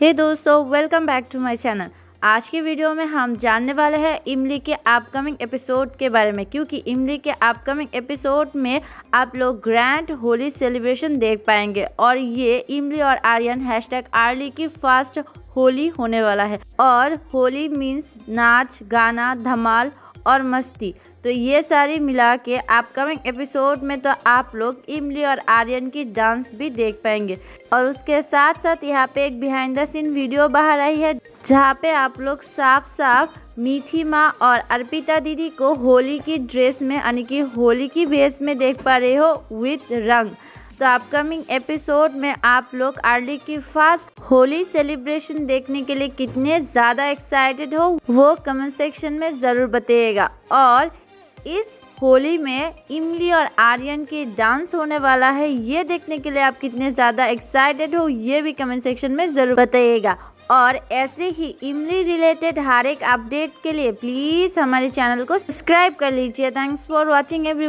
हे दोस्तों welcome back to my channel आज की वीडियो में हम जानने वाले हैं इमली के अपकमिंग एपिसोड के बारे में, क्योंकि इमली के अपकमिंग एपिसोड में आप लोग ग्रैंड होली सेलिब्रेशन देख पाएँगे। और ये इमली और आर्यन हैशटैग आर्ली की फ़र्स्ट होली होने वाला है। और होली मीन्स नाच, गाना, धमाल और मस्ती। तो ये सारी मिला के अपकमिंग एपिसोड में तो आप लोग इमली और आर्यन की डांस भी देख पाएँगे। और उसके साथ साथ यहाँ पे एक बिहाइंड द सीन वीडियो बाहर आई है, जहाँ पे आप लोग साफ़ साफ़ मीठी माँ और अर्पिता दीदी को होली की ड्रेस में, यानी कि होली की भेस में देख पा रहे हो विथ रंग। तो अपकमिंग एपिसोड में आप लोग आर्ली की फास्ट होली सेलिब्रेशन देखने के लिए कितने ज़्यादा एक्साइटेड हो, वो कमेंट सेक्शन में ज़रूर बताइएगा। और इस होली में इमली और आर्यन की डांस होने वाला है, ये देखने के लिए आप कितने ज़्यादा एक्साइटेड हो, ये भी कमेंट सेक्शन में ज़रूर बताइएगा। और ऐसे ही इमली रिलेटेड हर एक अपडेट के लिए प्लीज़ हमारे चैनल को सब्सक्राइब कर लीजिए। Thanks for watching every